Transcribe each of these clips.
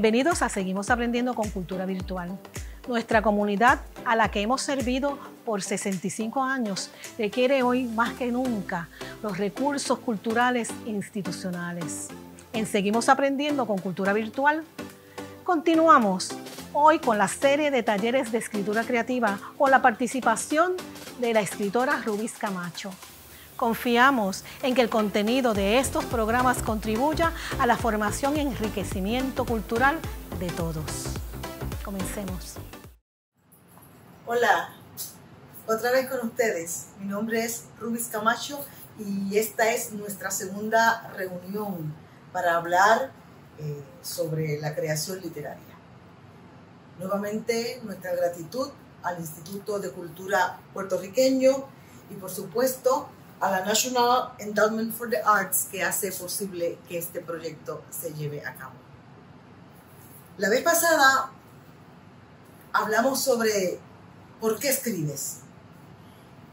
Bienvenidos a Seguimos Aprendiendo con Cultura Virtual. Nuestra comunidad a la que hemos servido por 65 años requiere hoy más que nunca los recursos culturales institucionales. En Seguimos Aprendiendo con Cultura Virtual, continuamos hoy con la serie de talleres de escritura creativa con la participación de la escritora Rubis Camacho. Confiamos en que el contenido de estos programas contribuya a la formación y enriquecimiento cultural de todos. Comencemos. Hola, otra vez con ustedes. Mi nombre es Rubis Camacho y esta es nuestra segunda reunión para hablar eh, sobre la creación literaria. Nuevamente, nuestra gratitud al Instituto de Cultura puertorriqueño y por supuesto a la National Endowment for the Arts que hace posible que este proyecto se lleve a cabo. La vez pasada hablamos sobre por qué escribes.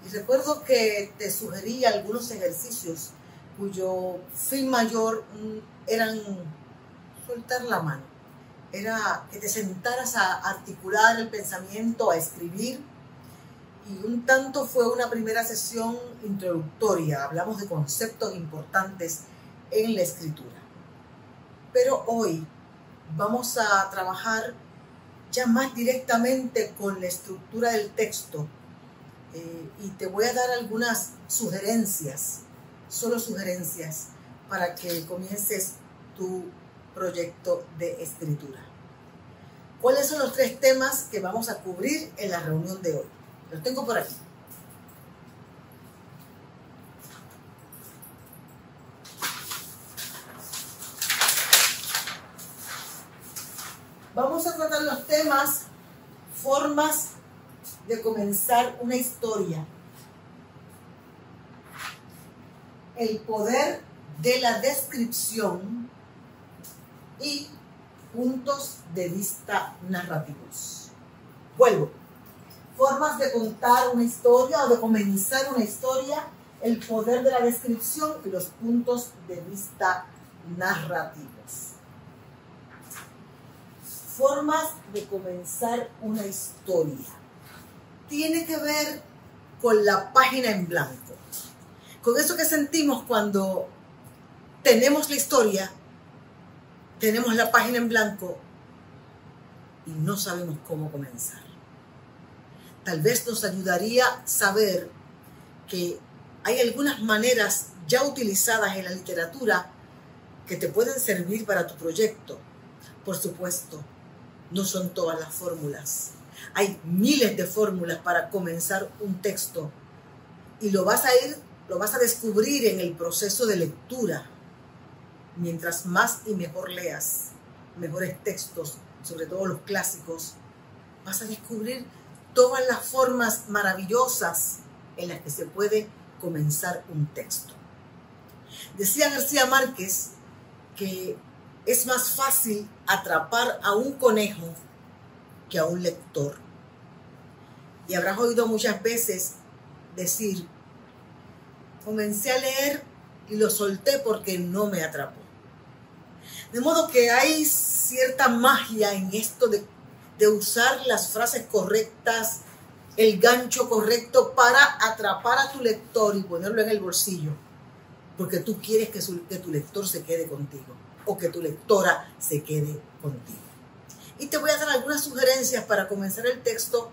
Y recuerdo que te sugerí algunos ejercicios cuyo fin mayor eran soltar la mano. Era que te sentaras a articular el pensamiento, a escribir y un tanto fue una primera sesión introductoria. Hablamos de conceptos importantes en la escritura. Pero hoy vamos a trabajar ya más directamente con la estructura del texto eh, y te voy a dar algunas sugerencias, solo sugerencias, para que comiences tu proyecto de escritura. ¿Cuáles son los tres temas que vamos a cubrir en la reunión de hoy? Lo tengo por aquí. Vamos a tratar los temas, formas de comenzar una historia. El poder de la descripción y puntos de vista narrativos. Vuelvo formas de contar una historia o de comenzar una historia, el poder de la descripción y los puntos de vista narrativos. Formas de comenzar una historia. Tiene que ver con la página en blanco. Con eso que sentimos cuando tenemos la historia, tenemos la página en blanco y no sabemos cómo comenzar tal vez nos ayudaría saber que hay algunas maneras ya utilizadas en la literatura que te pueden servir para tu proyecto. Por supuesto, no son todas las fórmulas. Hay miles de fórmulas para comenzar un texto y lo vas a ir, lo vas a descubrir en el proceso de lectura. Mientras más y mejor leas, mejores textos, sobre todo los clásicos, vas a descubrir todas las formas maravillosas en las que se puede comenzar un texto. Decía García Márquez que es más fácil atrapar a un conejo que a un lector. Y habrás oído muchas veces decir, comencé a leer y lo solté porque no me atrapó. De modo que hay cierta magia en esto de de usar las frases correctas, el gancho correcto para atrapar a tu lector y ponerlo en el bolsillo, porque tú quieres que, que tu lector se quede contigo o que tu lectora se quede contigo. Y te voy a dar algunas sugerencias para comenzar el texto.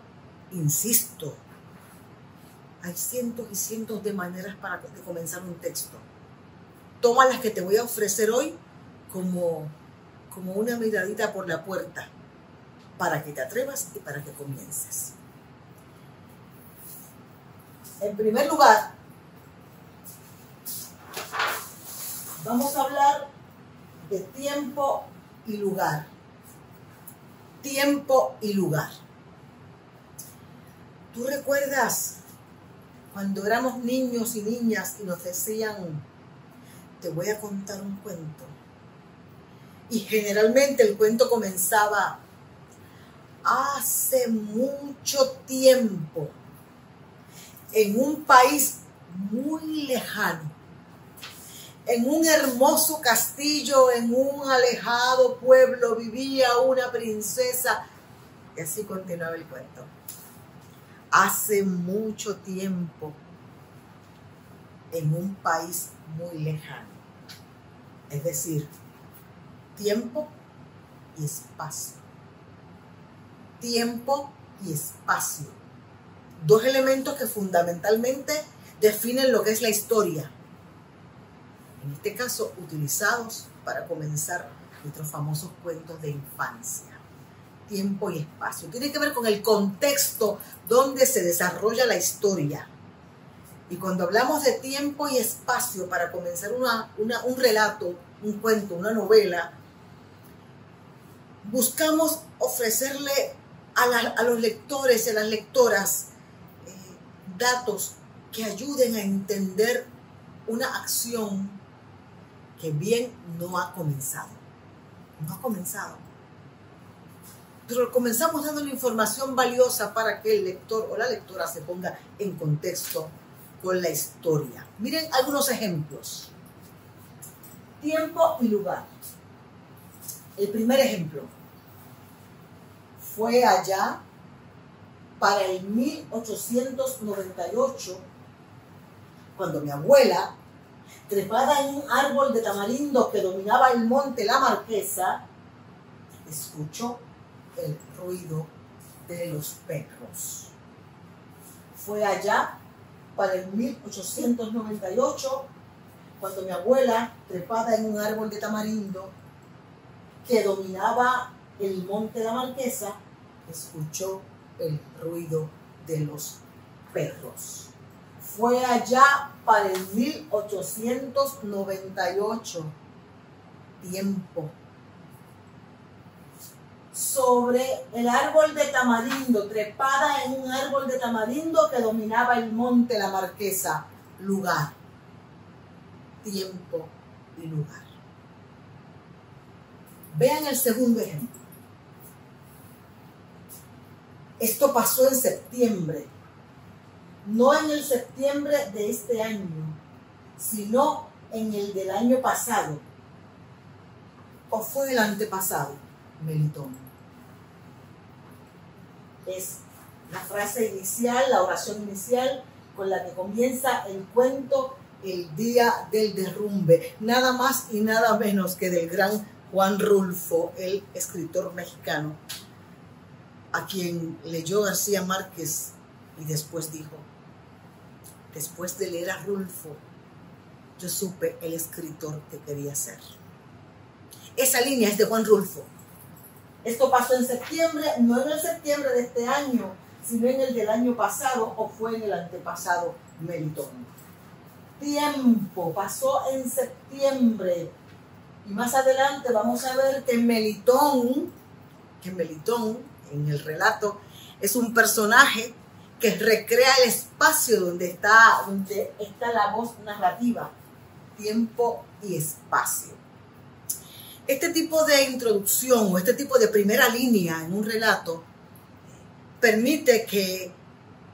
Insisto, hay cientos y cientos de maneras para comenzar un texto. Toma las que te voy a ofrecer hoy como, como una miradita por la puerta para que te atrevas y para que comiences. En primer lugar, vamos a hablar de tiempo y lugar. Tiempo y lugar. ¿Tú recuerdas cuando éramos niños y niñas y nos decían, te voy a contar un cuento? Y generalmente el cuento comenzaba hace mucho tiempo, en un país muy lejano, en un hermoso castillo, en un alejado pueblo, vivía una princesa. Y así continuaba el cuento. Hace mucho tiempo, en un país muy lejano. Es decir, tiempo y espacio. Tiempo y espacio. Dos elementos que fundamentalmente definen lo que es la historia. En este caso, utilizados para comenzar nuestros famosos cuentos de infancia. Tiempo y espacio. Tiene que ver con el contexto donde se desarrolla la historia. Y cuando hablamos de tiempo y espacio para comenzar un relato, un cuento, una novela, buscamos ofrecerle a, los lectores y a las lectoras eh, datos que ayuden a entender una acción que bien no ha comenzado. No ha comenzado. Pero comenzamos dando una información valiosa para que el lector o la lectora se ponga en contexto con la historia. Miren algunos ejemplos. Tiempo y lugar. El primer ejemplo fue allá para el 1898, cuando mi abuela, trepada en un árbol de tamarindo que dominaba el monte La Marquesa, escuchó el ruido de los perros. Fue allá para el 1898, cuando mi abuela, trepada en un árbol de tamarindo que dominaba el monte La Marquesa, escuchó el ruido de los perros. Fue allá para el 1898, tiempo, sobre el árbol de tamarindo, trepada en un árbol de tamarindo que dominaba el monte La Marquesa, lugar, tiempo y lugar. Vean el segundo ejemplo. Esto pasó en septiembre, no en el septiembre de este año, sino en el del año pasado. ¿O fue el antepasado? Melitón. Es la frase inicial, la oración inicial con la que comienza el cuento el día del derrumbe, nada más y nada menos que del gran Juan Rulfo, el escritor mexicano, a quien leyó García Márquez y después dijo, después de leer a Rulfo, yo supe el escritor que quería ser. Esa línea es de Juan Rulfo. Esto pasó en septiembre, no en el septiembre de este año, sino en el del año pasado o fue en el antepasado Melitón. Tiempo, pasó en septiembre. Y más adelante vamos a ver que Melitón, que Melitón en el relato, es un personaje que recrea el espacio donde está, donde está la voz narrativa, tiempo y espacio. Este tipo de introducción o este tipo de primera línea en un relato permite que,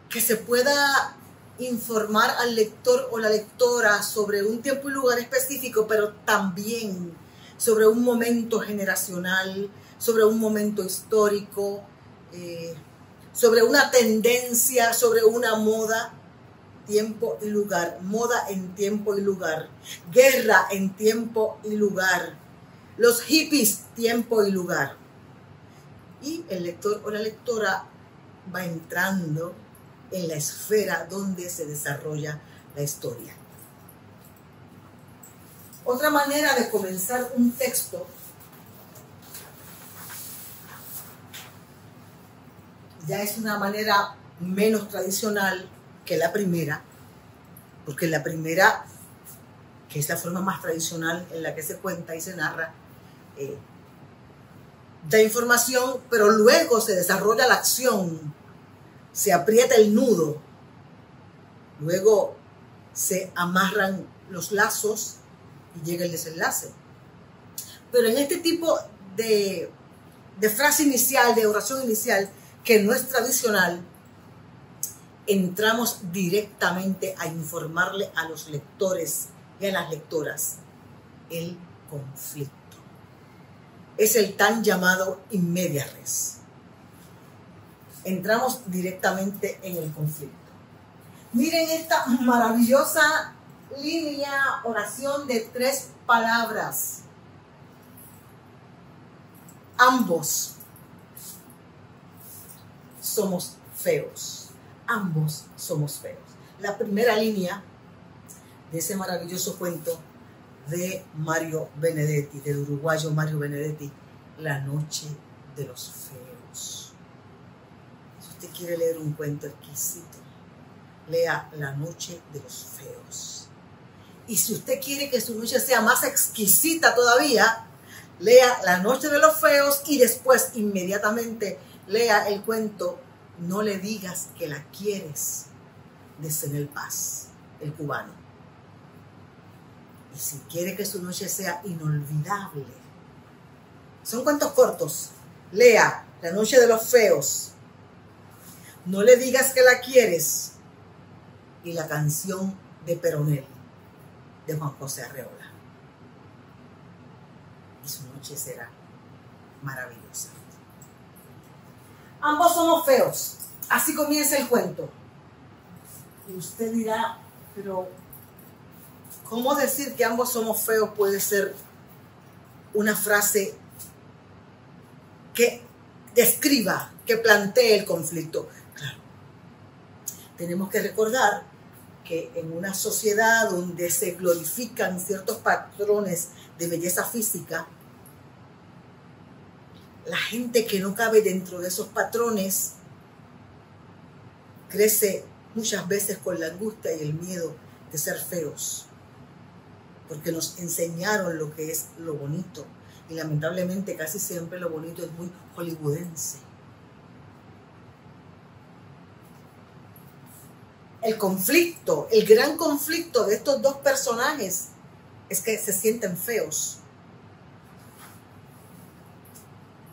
que se pueda informar al lector o la lectora sobre un tiempo y lugar específico, pero también sobre un momento generacional, sobre un momento histórico, eh, sobre una tendencia, sobre una moda, tiempo y lugar, moda en tiempo y lugar, guerra en tiempo y lugar, los hippies, tiempo y lugar. Y el lector o la lectora va entrando en la esfera donde se desarrolla la historia. Otra manera de comenzar un texto ya es una manera menos tradicional que la primera, porque la primera, que es la forma más tradicional en la que se cuenta y se narra, eh, da información, pero luego se desarrolla la acción, se aprieta el nudo, luego se amarran los lazos y llega el desenlace. Pero en este tipo de, de frase inicial, de oración inicial, que no es tradicional, entramos directamente a informarle a los lectores y a las lectoras el conflicto. Es el tan llamado inmedia res. Entramos directamente en el conflicto. Miren esta maravillosa línea, oración de tres palabras. Ambos somos feos. Ambos somos feos. La primera línea de ese maravilloso cuento de Mario Benedetti, del uruguayo Mario Benedetti, La noche de los feos. Si usted quiere leer un cuento exquisito, lea La noche de los feos. Y si usted quiere que su noche sea más exquisita todavía, lea La noche de los feos y después inmediatamente lea el cuento No le digas que la quieres de Senel Paz, el cubano. Y si quiere que su noche sea inolvidable, son cuentos cortos. Lea La noche de los feos. No le digas que la quieres. Y la canción de Peronel, de Juan José Arreola. Y su noche será maravillosa. Ambos somos feos. Así comienza el cuento. Y usted dirá, pero ¿cómo decir que ambos somos feos puede ser una frase que describa, que plantee el conflicto? Claro. Tenemos que recordar que en una sociedad donde se glorifican ciertos patrones de belleza física, la gente que no cabe dentro de esos patrones crece muchas veces con la angustia y el miedo de ser feos, porque nos enseñaron lo que es lo bonito y lamentablemente casi siempre lo bonito es muy hollywoodense. El conflicto, el gran conflicto de estos dos personajes es que se sienten feos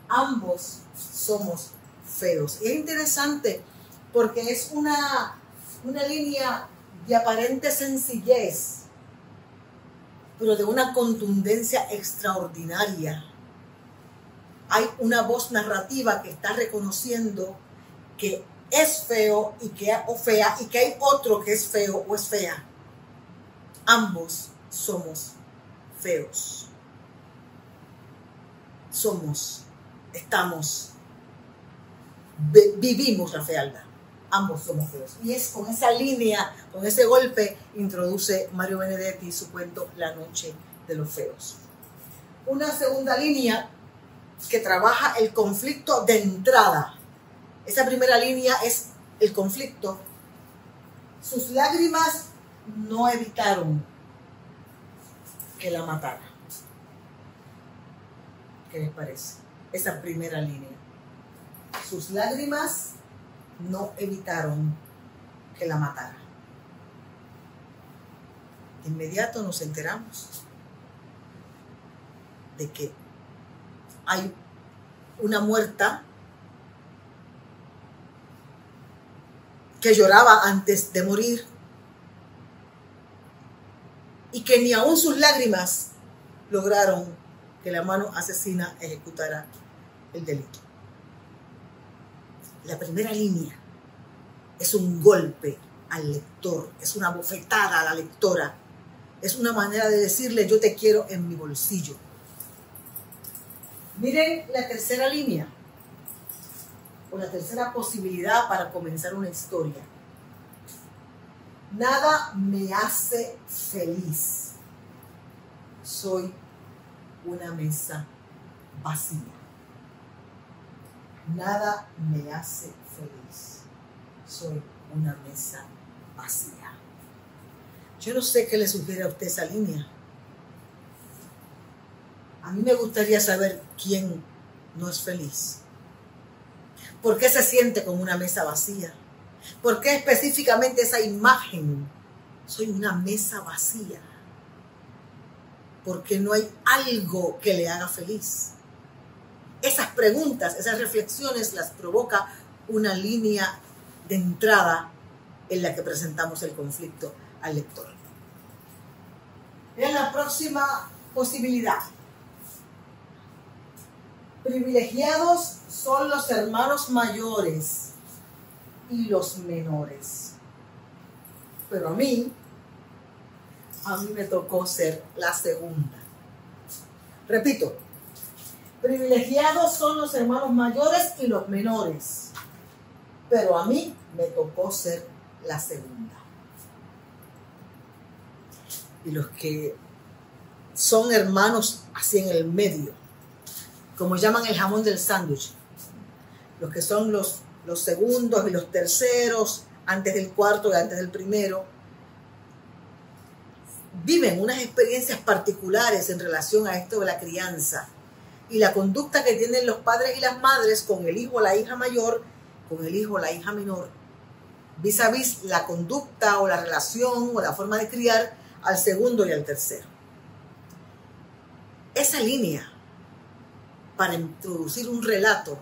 ambos somos feos. Es interesante porque es una, una línea de aparente sencillez, pero de una contundencia extraordinaria. Hay una voz narrativa que está reconociendo que es feo y que o fea y que hay otro que es feo o es fea. Ambos somos feos. Somos estamos, vivimos la fealdad. Ambos somos feos. Y es con esa línea, con ese golpe, introduce Mario Benedetti su cuento La noche de los feos. Una segunda línea que trabaja el conflicto de entrada. Esa primera línea es el conflicto. Sus lágrimas no evitaron que la matara. ¿Qué les parece? Esa primera línea. Sus lágrimas no evitaron que la matara. De inmediato nos enteramos de que hay una muerta que lloraba antes de morir y que ni aun sus lágrimas lograron que la mano asesina ejecutara el delito. La primera línea es un golpe al lector, es una bofetada a la lectora, es una manera de decirle yo te quiero en mi bolsillo. Miren la tercera línea, o la tercera posibilidad para comenzar una historia. Nada me hace feliz. Soy una mesa vacía. Nada me hace feliz. Soy una mesa vacía. Yo no sé qué le sugiere a usted esa línea. A mí me gustaría saber quién no es feliz. ¿Por qué se siente como una mesa vacía? ¿Por qué específicamente esa imagen? Soy una mesa vacía. Porque no hay algo que le haga feliz esas preguntas, esas reflexiones las provoca una línea de entrada en la que presentamos el conflicto al lector. En la próxima posibilidad. Privilegiados son los hermanos mayores y los menores. Pero a mí, a mí me tocó ser la segunda. Repito, privilegiados son los hermanos mayores y los menores. Pero a mí me tocó ser la segunda. Y los que son hermanos así en el medio, como llaman el jamón del sándwich, los que son los, los segundos y los terceros, antes del cuarto y antes del primero, viven unas experiencias particulares en relación a esto de la crianza y la conducta que tienen los padres y las madres con el hijo o la hija mayor, con el hijo o la hija menor, vis a vis la conducta o la relación o la forma de criar al segundo y al tercero. Esa línea para introducir un relato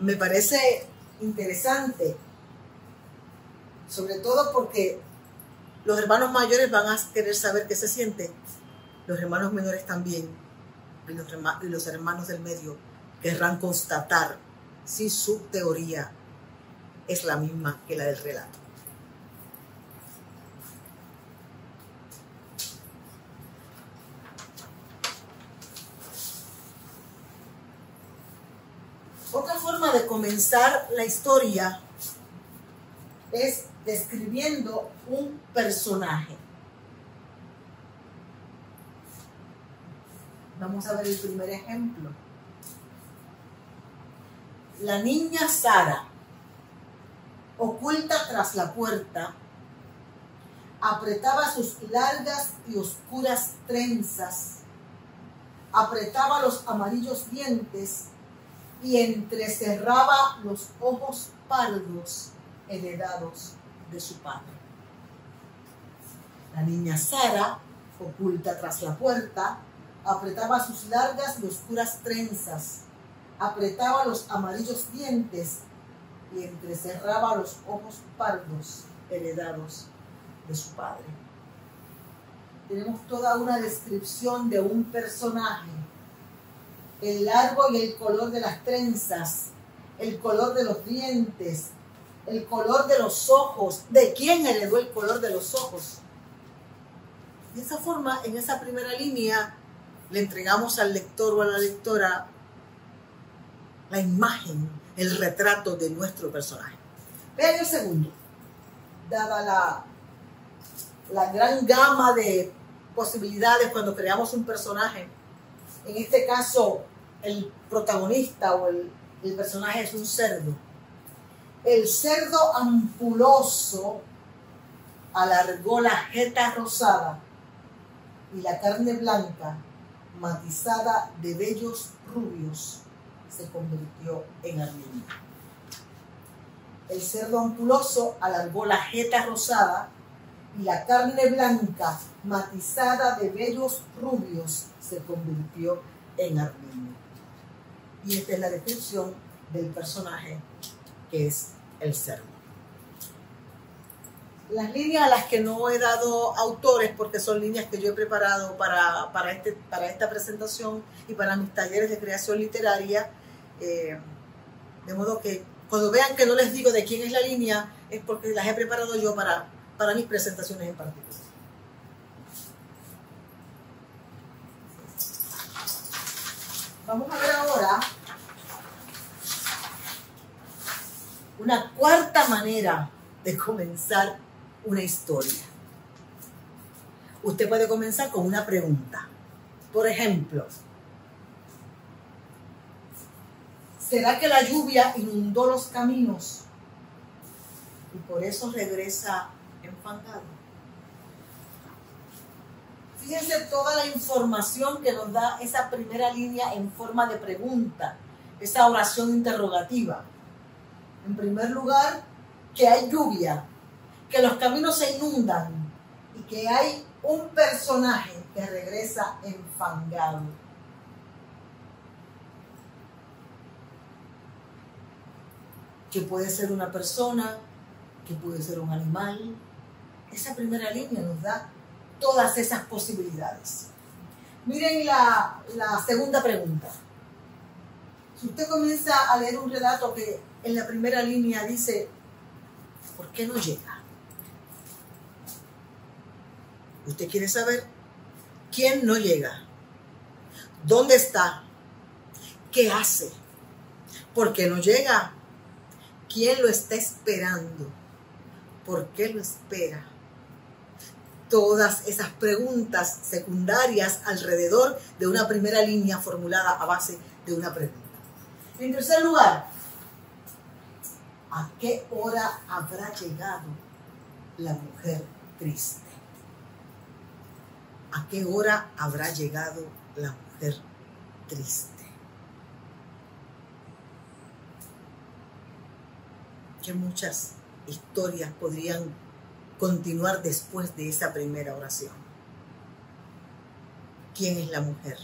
me parece interesante, sobre todo porque los hermanos mayores van a querer saber qué se siente, los hermanos menores también, y los, los hermanos del medio querrán constatar si su teoría es la misma que la del relato. Otra forma de comenzar la historia es describiendo un personaje. Vamos a ver el primer ejemplo. La niña Sara, oculta tras la puerta, apretaba sus largas y oscuras trenzas, apretaba los amarillos dientes y entrecerraba los ojos pardos heredados de su padre. La niña Sara, oculta tras la puerta, apretaba sus largas y oscuras trenzas, apretaba los amarillos dientes y entrecerraba los ojos pardos heredados de su padre. Tenemos toda una descripción de un personaje el largo y el color de las trenzas, el color de los dientes, el color de los ojos. ¿De quién heredó el color de los ojos? De esa forma, en esa primera línea, le entregamos al lector o a la lectora la imagen, el retrato de nuestro personaje. Vean el segundo. Dada la, gran gama de posibilidades cuando creamos un personaje, en este caso el protagonista o el, personaje es un cerdo. El cerdo ampuloso alargó la jeta rosada y la carne blanca, matizada de vellos rubios, se convirtió en armiño. El cerdo ampuloso alargó la jeta rosada y la carne blanca, matizada de vellos rubios, se convirtió en armiño. Y esta es la descripción del personaje que es el cerdo. Las líneas a las que no he dado autores, porque son líneas que yo he preparado para, para, este, para esta presentación y para mis talleres de creación literaria, eh, de modo que cuando vean que no les digo de quién es la línea, es porque las he preparado yo para, para mis presentaciones en particular. Vamos a ver ahora una cuarta manera de comenzar una historia. Usted puede comenzar con una pregunta. Por ejemplo, ¿será que la lluvia inundó los caminos y por eso regresa enfangado? Fíjense toda la información que nos da esa primera línea en forma de pregunta, esa oración interrogativa. En primer lugar, que hay lluvia, que los caminos se inundan y que hay un personaje que regresa enfangado. Que puede ser una persona, que puede ser un animal. Esa primera línea nos da todas esas posibilidades. Miren la, la segunda pregunta. Si usted comienza a leer un relato que en la primera línea dice, ¿por qué no llega? Usted quiere saber quién no llega, dónde está, qué hace, por qué no llega, quién lo está esperando, por qué lo espera. Todas esas preguntas secundarias alrededor de una primera línea formulada a base de una pregunta. En tercer lugar, ¿a qué hora habrá llegado la mujer triste? ¿A qué hora habrá llegado la mujer triste? Que muchas historias podrían continuar después de esa primera oración. ¿Quién es la mujer?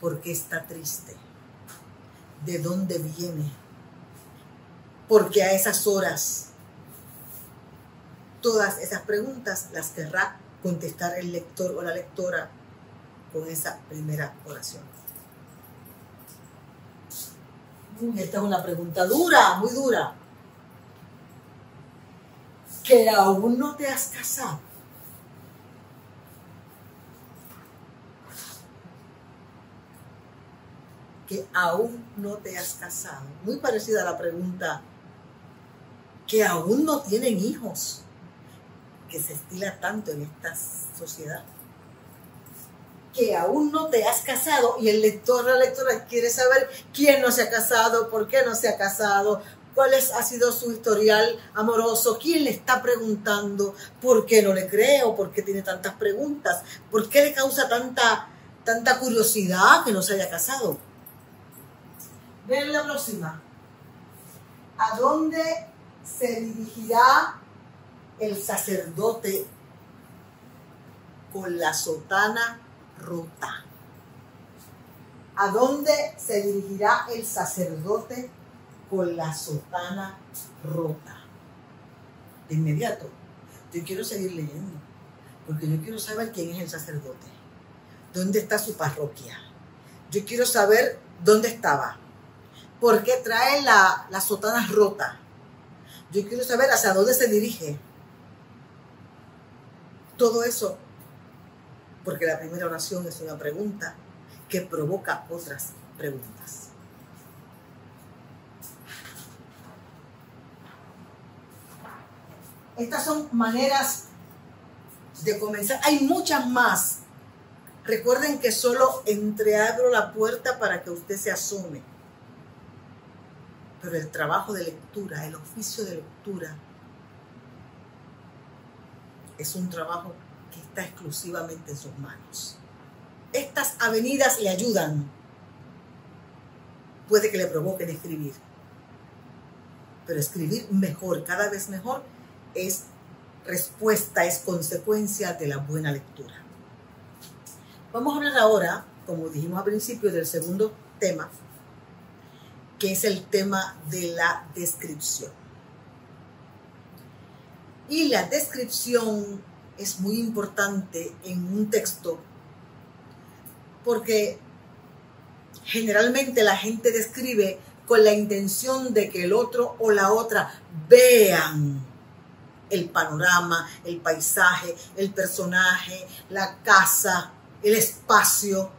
¿Por qué está triste? ¿De dónde viene? Porque a esas horas todas esas preguntas las querrá contestar el lector o la lectora con esa primera oración. Esta es una pregunta dura, muy dura. Que aún no te has casado. Que aún no te has casado. Muy parecida a la pregunta que aún no tienen hijos que se estila tanto en esta sociedad. Que aún no te has casado y el lector la lectora quiere saber quién no se ha casado, por qué no se ha casado, cuál ha sido su historial amoroso, quién le está preguntando, por qué no le creo, por qué tiene tantas preguntas, por qué le causa tanta, tanta curiosidad que no se haya casado. Ven la próxima. ¿A dónde se dirigirá el sacerdote con la sotana rota. ¿A dónde se dirigirá el sacerdote con la sotana rota? De inmediato, yo quiero seguir leyendo, porque yo quiero saber quién es el sacerdote, dónde está su parroquia. Yo quiero saber dónde estaba, por qué trae la, la sotana rota. Yo quiero saber hacia dónde se dirige todo eso porque la primera oración es una pregunta que provoca otras preguntas. Estas son maneras de comenzar. Hay muchas más. Recuerden que solo entreabro la puerta para que usted se asome. Pero el trabajo de lectura, el oficio de lectura, es un trabajo que está exclusivamente en sus manos. Estas avenidas le ayudan. Puede que le provoquen escribir. Pero escribir mejor, cada vez mejor, es respuesta, es consecuencia de la buena lectura. Vamos a hablar ahora, como dijimos al principio, del segundo tema, que es el tema de la descripción. Y la descripción es muy importante en un texto porque generalmente la gente describe con la intención de que el otro o la otra vean el panorama, el paisaje, el personaje, la casa, el espacio.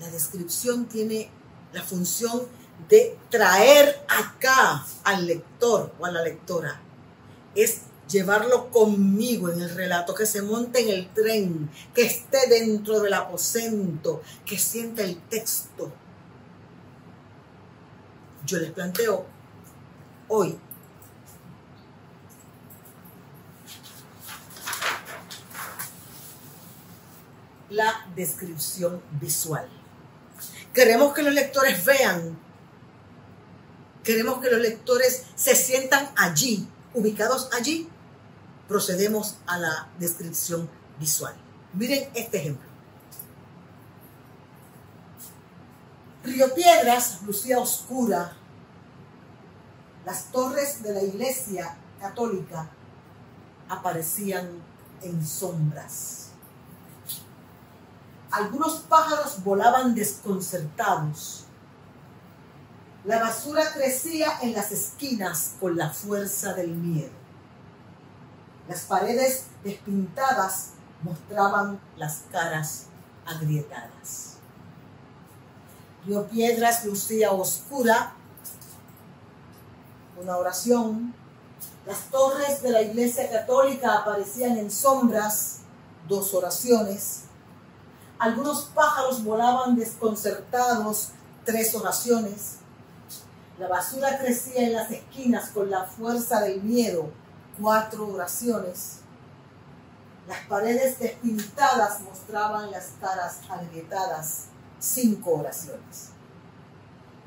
La descripción tiene la función de traer acá al lector o a la lectora es llevarlo conmigo en el relato, que se monte en el tren, que esté dentro del aposento, que sienta el texto. Yo les planteo hoy la descripción visual. Queremos que los lectores vean queremos que los lectores se sientan allí, ubicados allí, procedemos a la descripción visual. Miren este ejemplo. Río Piedras, lucía oscura, las torres de la iglesia católica aparecían en sombras. Algunos pájaros volaban desconcertados. La basura crecía en las esquinas con la fuerza del miedo. Las paredes despintadas mostraban las caras agrietadas. Río Piedras lucía oscura, una oración. Las torres de la iglesia católica aparecían en sombras, dos oraciones. Algunos pájaros volaban desconcertados, tres oraciones. La basura crecía en las esquinas con la fuerza del miedo, cuatro oraciones. Las paredes despintadas mostraban las caras agrietadas, cinco oraciones.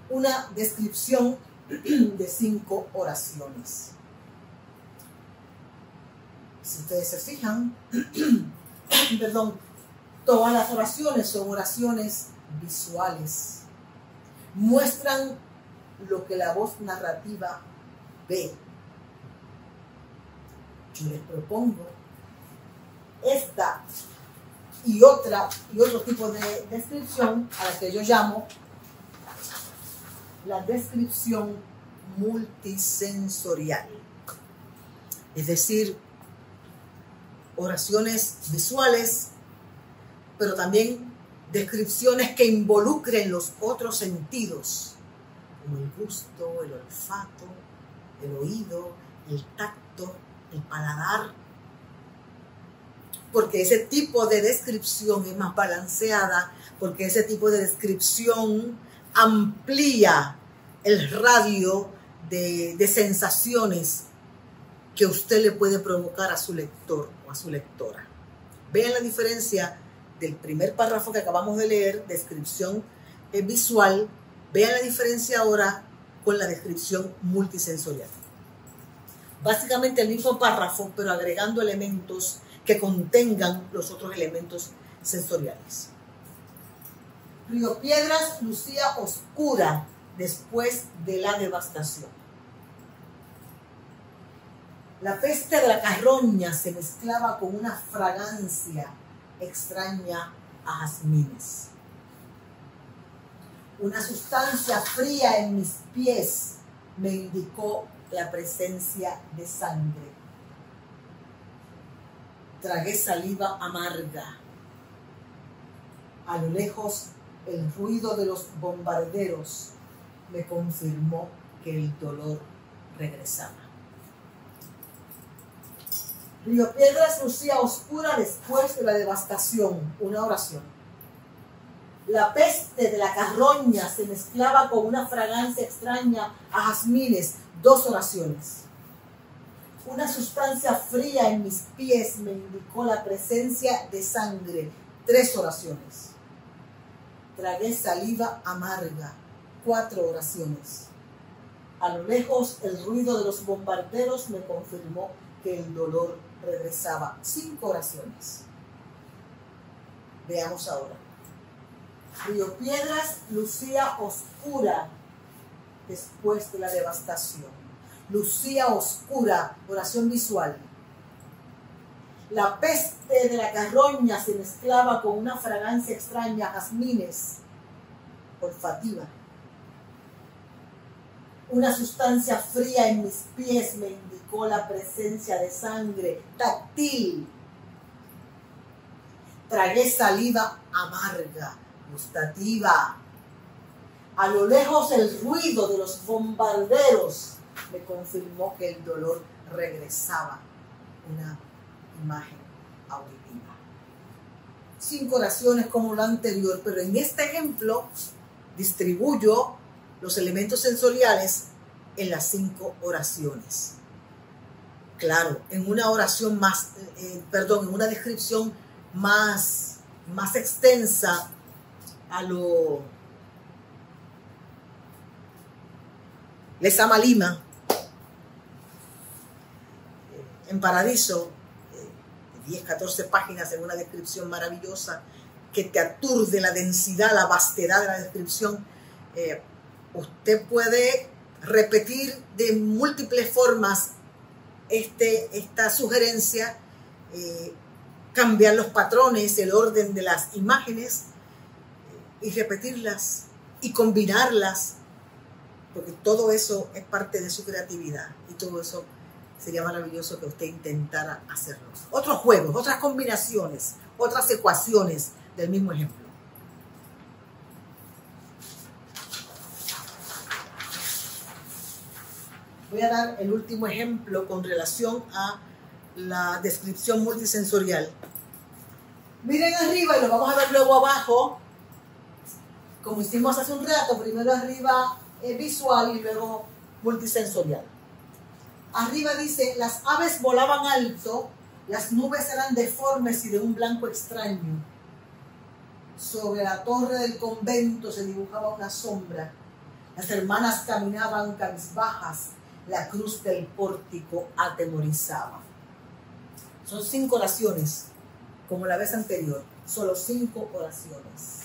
Una descripción de cinco oraciones. Si ustedes se fijan, perdón, todas las oraciones son oraciones visuales. Muestran lo que la voz narrativa ve. Yo les propongo esta y otra y otro tipo de descripción a la que yo llamo la descripción multisensorial. Es decir, oraciones visuales, pero también descripciones que involucren los otros sentidos, como el gusto, el olfato, el oído, el tacto, el paladar, porque ese tipo de descripción es más balanceada, porque ese tipo de descripción amplía el radio de, sensaciones que usted le puede provocar a su lector o a su lectora. Vean la diferencia del primer párrafo que acabamos de leer, descripción eh, visual, vean la diferencia ahora con la descripción multisensorial. Básicamente el mismo párrafo, pero agregando elementos que contengan los otros elementos sensoriales. Río Piedras lucía oscura después de la devastación. La peste de la carroña se mezclaba con una fragancia extraña a jazmines. Una sustancia fría en mis pies me indicó la presencia de sangre tragué saliva amarga. A lo lejos, el ruido de los bombarderos me confirmó que el dolor regresaba. Río Piedras lucía oscura después de la devastación, una oración. La peste de la carroña se mezclaba con una fragancia extraña a jazmines, dos oraciones. Una sustancia fría en mis pies me indicó la presencia de sangre. Tres oraciones. Tragué saliva amarga. Cuatro oraciones. A lo lejos el ruido de los bombarderos me confirmó que el dolor regresaba. Cinco oraciones. Veamos ahora. Río Piedras lucía oscura después de la devastación lucía oscura, oración visual. La peste de la carroña se mezclaba con una fragancia extraña, jazmines, olfativa. Una sustancia fría en mis pies me indicó la presencia de sangre táctil. Tragué saliva amarga, gustativa. A lo lejos el ruido de los bombarderos me confirmó que el dolor regresaba. Una imagen auditiva. Cinco oraciones como lo anterior, pero en este ejemplo distribuyo los elementos sensoriales en las cinco oraciones. Claro, en una oración más, eh, perdón, en una descripción más, más extensa a lo Les ama Lima, en Paradiso, 10, eh, 14 páginas en una descripción maravillosa que te aturde la densidad, la vastedad de la descripción. Eh, usted puede repetir de múltiples formas este, esta sugerencia, eh, cambiar los patrones, el orden de las imágenes y repetirlas y combinarlas, porque todo eso es parte de su creatividad y todo eso sería maravilloso que usted intentara hacerlo. Otros juegos, otras combinaciones, otras ecuaciones del mismo ejemplo. Voy a dar el último ejemplo con relación a la descripción multisensorial. Miren arriba y lo vamos a ver luego abajo, como hicimos hace un rato, primero arriba es visual y luego multisensorial. Arriba dice, las aves volaban alto, las nubes eran deformes y de un blanco extraño. Sobre la torre del convento se dibujaba una sombra. Las hermanas caminaban cabizbajas, la cruz del pórtico atemorizaba. Son cinco oraciones, como la vez anterior, solo cinco oraciones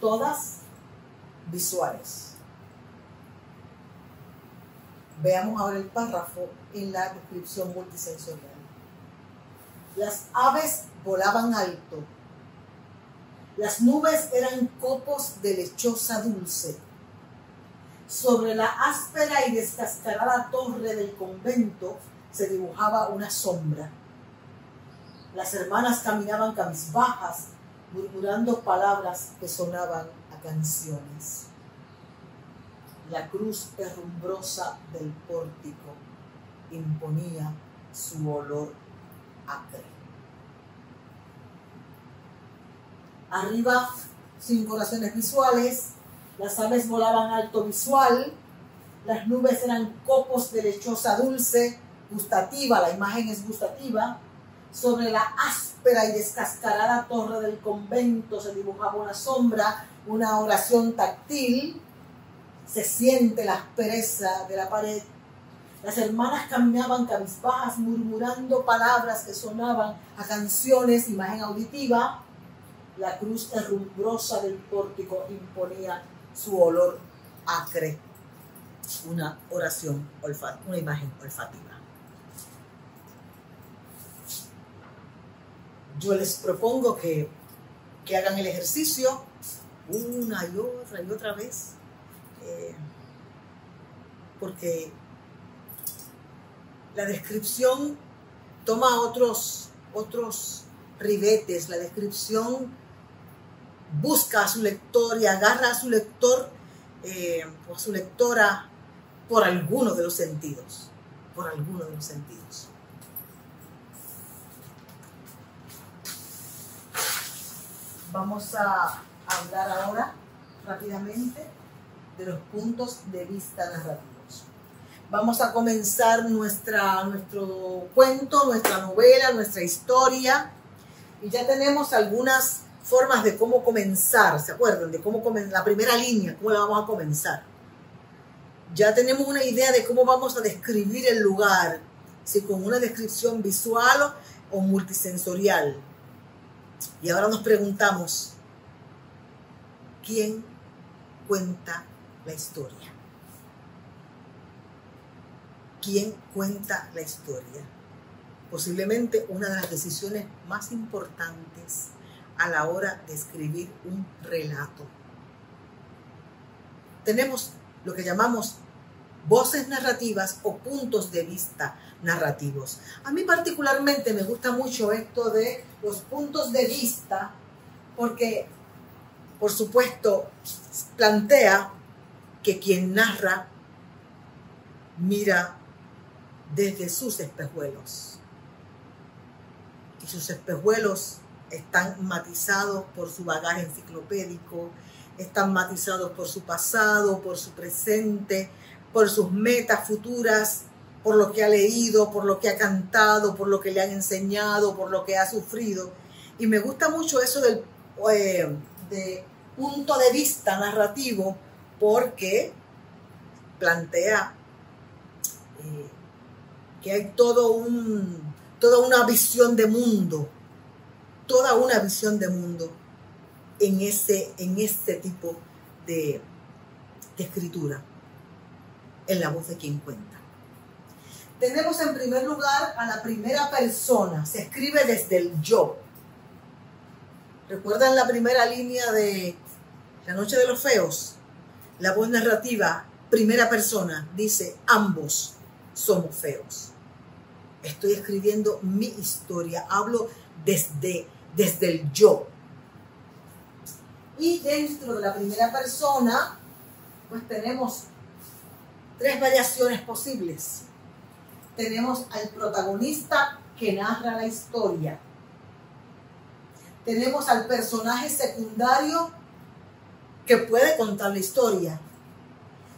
todas visuales. Veamos ahora el párrafo en la descripción multisensorial. Las aves volaban alto. Las nubes eran copos de lechosa dulce. Sobre la áspera y descascarada torre del convento se dibujaba una sombra. Las hermanas caminaban cabizbajas murmurando palabras que sonaban a canciones. La cruz herrumbrosa del pórtico imponía su olor acre. Arriba, cinco oraciones visuales, las aves volaban alto visual, las nubes eran copos de lechosa dulce, gustativa, la imagen es gustativa, sobre la áspera y descascarada torre del convento se dibujaba una sombra, una oración táctil. Se siente la aspereza de la pared. Las hermanas caminaban cabizbajas, murmurando palabras que sonaban a canciones, imagen auditiva. La cruz herrumbrosa del pórtico imponía su olor acre. Una oración olfativa, una imagen olfativa. Yo les propongo que, hagan el ejercicio una y otra y otra vez, eh, porque la descripción toma otros, otros ribetes, la descripción busca a su lector y agarra a su lector eh, o a su lectora por alguno de los sentidos, por alguno de los sentidos. Vamos a hablar ahora rápidamente de los puntos de vista narrativos. Vamos a comenzar nuestra, nuestro cuento, nuestra novela, nuestra historia. Y ya tenemos algunas formas de cómo comenzar, ¿se acuerdan? De cómo comenzar, la primera línea, cómo la vamos a comenzar. Ya tenemos una idea de cómo vamos a describir el lugar, si con una descripción visual o multisensorial. Y ahora nos preguntamos, ¿quién cuenta la historia? ¿Quién cuenta la historia? Posiblemente una de las decisiones más importantes a la hora de escribir un relato. Tenemos lo que llamamos voces narrativas o puntos de vista narrativos. A mí particularmente me gusta mucho esto de los puntos de vista porque, por supuesto, plantea que quien narra mira desde sus espejuelos. Y sus espejuelos están matizados por su bagaje enciclopédico, están matizados por su pasado, por su presente, por sus metas futuras, por lo que ha leído, por lo que ha cantado, por lo que le han enseñado, por lo que ha sufrido. Y me gusta mucho eso del eh, de punto de vista narrativo porque plantea eh, que hay todo un, toda una visión de mundo, toda una visión de mundo en, ese, en este tipo de escritura en la voz de quien cuenta. Tenemos en primer lugar a la primera persona, se escribe desde el yo. ¿Recuerdan la primera línea de La Noche de los Feos? La voz narrativa, primera persona, dice, ambos somos feos. Estoy escribiendo mi historia, hablo desde, desde el yo. Y dentro de la primera persona, pues tenemos tres variaciones posibles. Tenemos al protagonista que narra la historia. Tenemos al personaje secundario que puede contar la historia.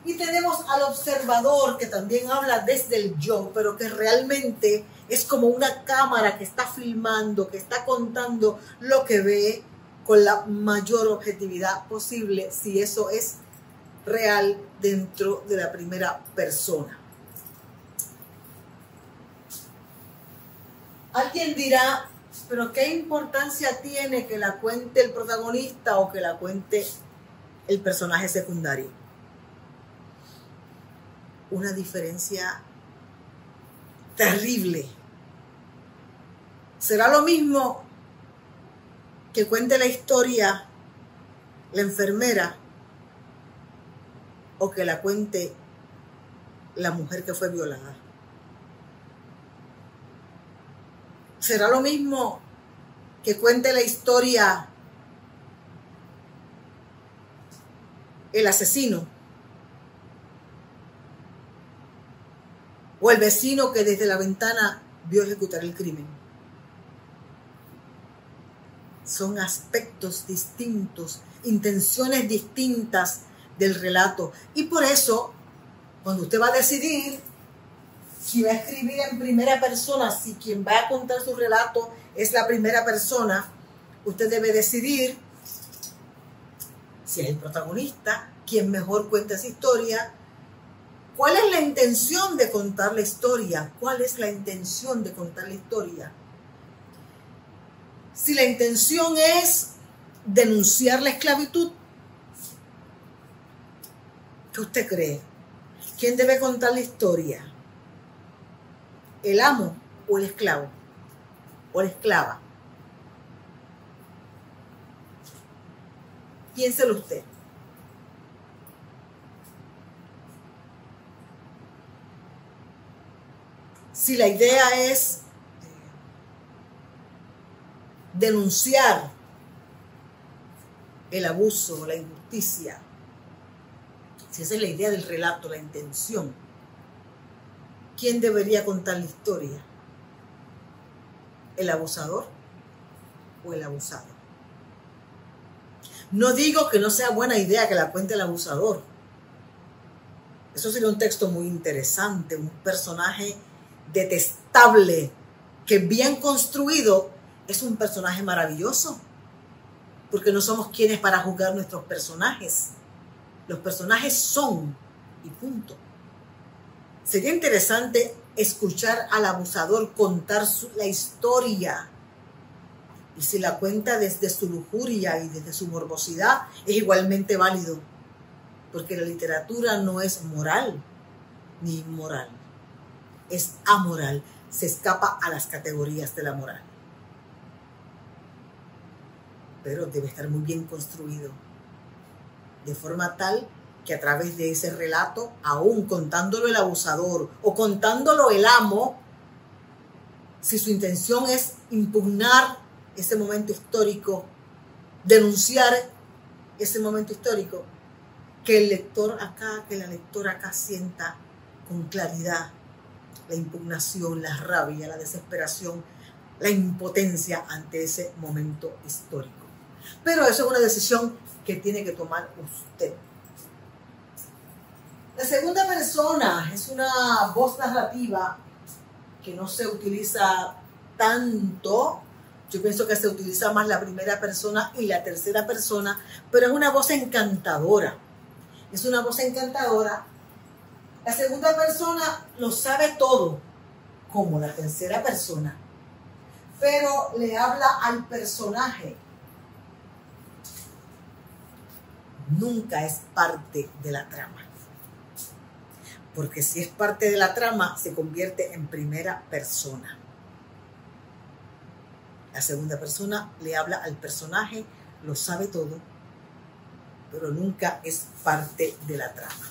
Y tenemos al observador que también habla desde el yo, pero que realmente es como una cámara que está filmando, que está contando lo que ve con la mayor objetividad posible, si eso es real dentro de la primera persona. Alguien dirá, pero ¿qué importancia tiene que la cuente el protagonista o que la cuente el personaje secundario? Una diferencia terrible. ¿Será lo mismo que cuente la historia la enfermera o que la cuente la mujer que fue violada. ¿Será lo mismo que cuente la historia el asesino o el vecino que desde la ventana vio ejecutar el crimen? Son aspectos distintos, intenciones distintas del relato. Y por eso, cuando usted va a decidir si va a escribir en primera persona, si quien va a contar su relato es la primera persona, usted debe decidir si es el protagonista, quien mejor cuenta esa historia, cuál es la intención de contar la historia, cuál es la intención de contar la historia. Si la intención es denunciar la esclavitud, ¿Qué usted cree? ¿Quién debe contar la historia? ¿El amo o el esclavo? ¿O la esclava? Piénselo usted. Si la idea es denunciar el abuso, la injusticia, si esa es la idea del relato, la intención, ¿quién debería contar la historia? ¿El abusador o el abusado? No digo que no sea buena idea que la cuente el abusador. Eso sería un texto muy interesante, un personaje detestable que bien construido es un personaje maravilloso, porque no somos quienes para juzgar nuestros personajes. Los personajes son y punto. Sería interesante escuchar al abusador contar la historia. Y si la cuenta desde su lujuria y desde su morbosidad, es igualmente válido. Porque la literatura no es moral ni inmoral. Es amoral. Se escapa a las categorías de la moral. Pero debe estar muy bien construido de forma tal que a través de ese relato, aún contándolo el abusador o contándolo el amo, si su intención es impugnar ese momento histórico, denunciar ese momento histórico, que el lector acá, que la lectora acá sienta con claridad la impugnación, la rabia, la desesperación, la impotencia ante ese momento histórico. Pero eso es una decisión que tiene que tomar usted. La segunda persona es una voz narrativa que no se utiliza tanto. Yo pienso que se utiliza más la primera persona y la tercera persona, pero es una voz encantadora. Es una voz encantadora. La segunda persona lo sabe todo, como la tercera persona, pero le habla al personaje nunca es parte de la trama. porque si es parte de la trama, se convierte en primera persona. La segunda persona le habla al personaje, lo sabe todo, pero nunca es parte de la trama.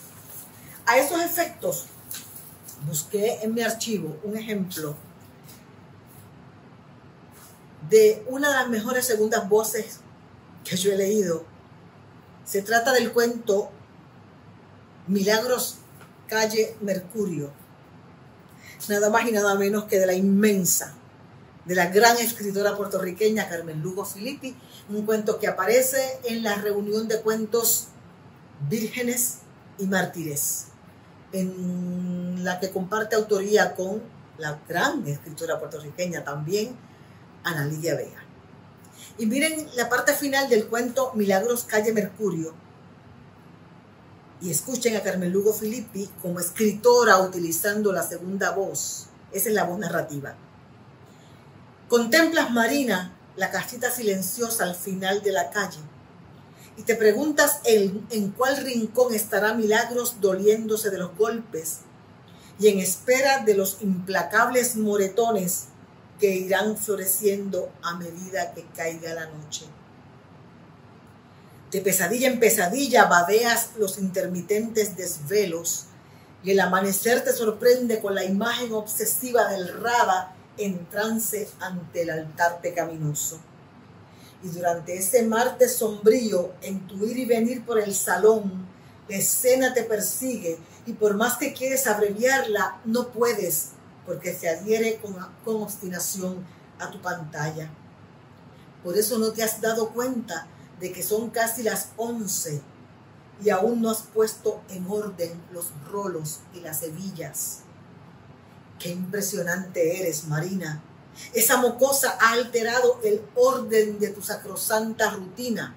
A esos efectos, busqué en mi archivo un ejemplo de una de las mejores segundas voces que yo he leído. Se trata del cuento Milagros Calle Mercurio. Nada más y nada menos que de la inmensa, de la gran escritora puertorriqueña Carmen Lugo Filippi, un cuento que aparece en la reunión de cuentos Vírgenes y Mártires, en la que comparte autoría con la gran escritora puertorriqueña también, Ana Lidia Vega. Y miren la parte final del cuento Milagros Calle Mercurio. Y escuchen a Carmen Lugo Filippi como escritora utilizando la segunda voz. Esa es la voz narrativa. Contemplas, Marina, la casita silenciosa al final de la calle y te preguntas en, en cuál rincón estará Milagros doliéndose de los golpes y en espera de los implacables moretones que irán floreciendo a medida que caiga la noche. De pesadilla en pesadilla vadeas los intermitentes desvelos y el amanecer te sorprende con la imagen obsesiva del Rada en trance ante el altar pecaminoso. Y durante ese martes sombrío, en tu ir y venir por el salón, la escena te persigue y por más que quieres abreviarla, no puedes porque se adhiere con, obstinación a tu pantalla. Por eso no te has dado cuenta de que son casi las 11 y aún no has puesto en orden los rolos y las hebillas. Qué impresionante eres, Marina. Esa mocosa ha alterado el orden de tu sacrosanta rutina.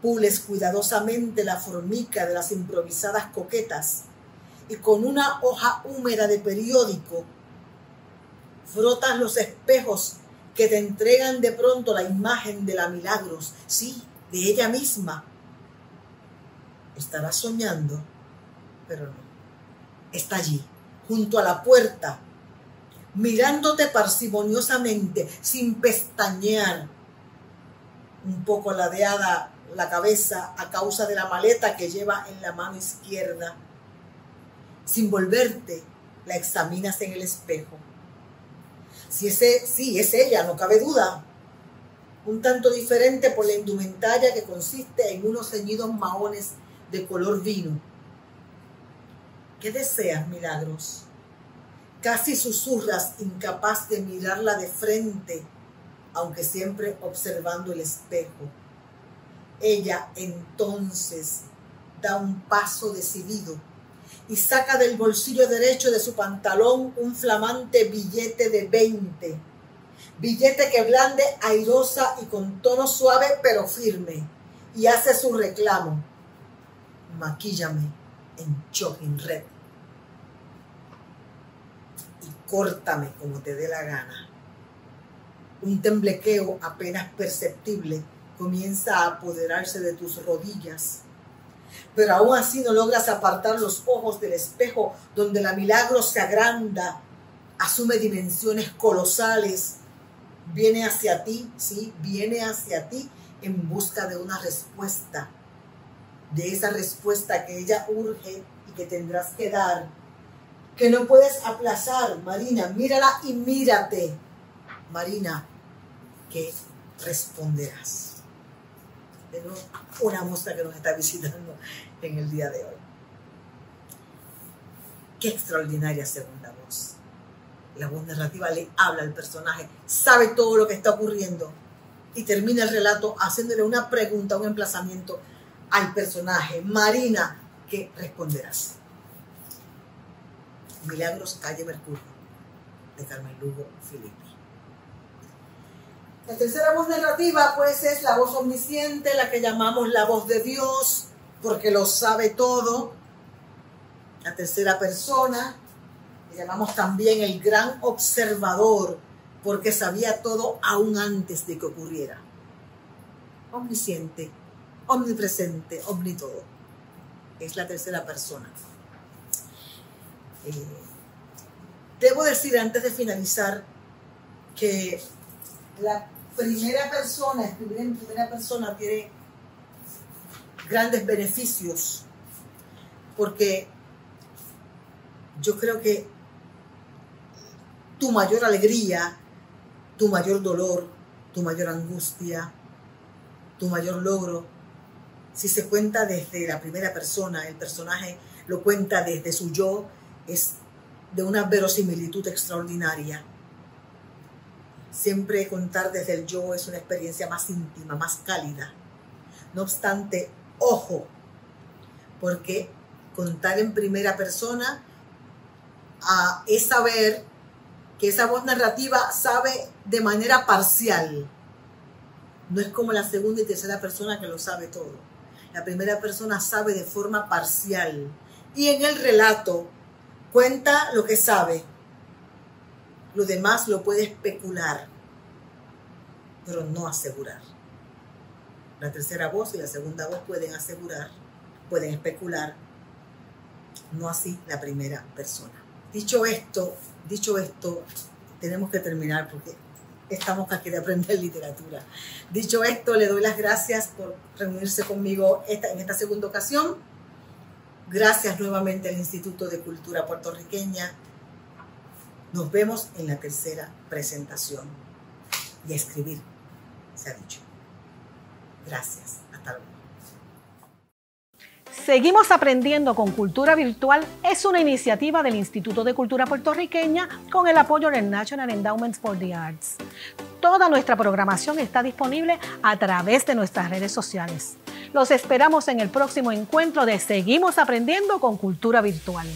Pules cuidadosamente la formica de las improvisadas coquetas y con una hoja húmeda de periódico frotas los espejos que te entregan de pronto la imagen de la Milagros, sí, de ella misma. Estarás soñando, pero no. Está allí, junto a la puerta, mirándote parsimoniosamente, sin pestañear, un poco ladeada la cabeza a causa de la maleta que lleva en la mano izquierda sin volverte, la examinas en el espejo. Si ese, sí, es ella, no cabe duda. Un tanto diferente por la indumentaria que consiste en unos ceñidos maones de color vino. ¿Qué deseas, milagros? Casi susurras, incapaz de mirarla de frente, aunque siempre observando el espejo. Ella entonces da un paso decidido y saca del bolsillo derecho de su pantalón un flamante billete de 20. Billete que blande airosa y con tono suave pero firme. Y hace su reclamo. Maquíllame en Choking Red. Y córtame como te dé la gana. Un temblequeo apenas perceptible comienza a apoderarse de tus rodillas pero aún así no logras apartar los ojos del espejo donde la milagro se agranda, asume dimensiones colosales, viene hacia ti, sí, viene hacia ti en busca de una respuesta, de esa respuesta que ella urge y que tendrás que dar, que no puedes aplazar, Marina, mírala y mírate, Marina, que responderás de una muestra que nos está visitando en el día de hoy. Qué extraordinaria segunda voz. La voz narrativa le habla al personaje, sabe todo lo que está ocurriendo y termina el relato haciéndole una pregunta, un emplazamiento al personaje. Marina, ¿qué responderás? Milagros Calle Mercurio, de Carmen Lugo Filippi. La tercera voz narrativa, pues, es la voz omnisciente, la que llamamos la voz de Dios, porque lo sabe todo. La tercera persona, que llamamos también el gran observador, porque sabía todo aún antes de que ocurriera. Omnisciente, omnipresente, omnitodo. Es la tercera persona. Eh, debo decir antes de finalizar que la primera persona, escribir en primera persona tiene grandes beneficios porque yo creo que tu mayor alegría, tu mayor dolor, tu mayor angustia, tu mayor logro, si se cuenta desde la primera persona, el personaje lo cuenta desde su yo, es de una verosimilitud extraordinaria. Siempre contar desde el yo es una experiencia más íntima, más cálida. No obstante, ojo, porque contar en primera persona es saber que esa voz narrativa sabe de manera parcial. No es como la segunda y tercera persona que lo sabe todo. La primera persona sabe de forma parcial. Y en el relato cuenta lo que sabe. Lo demás lo puede especular, pero no asegurar. La tercera voz y la segunda voz pueden asegurar, pueden especular, no así la primera persona. Dicho esto, dicho esto, tenemos que terminar porque estamos aquí de aprender literatura. Dicho esto, le doy las gracias por reunirse conmigo en esta segunda ocasión. Gracias nuevamente al Instituto de Cultura Puertorriqueña. Nos vemos en la tercera presentación. Y a escribir, se ha dicho. Gracias. Hasta luego. Seguimos aprendiendo con Cultura Virtual es una iniciativa del Instituto de Cultura Puertorriqueña con el apoyo del National Endowment for the Arts. Toda nuestra programación está disponible a través de nuestras redes sociales. Los esperamos en el próximo encuentro de Seguimos aprendiendo con Cultura Virtual.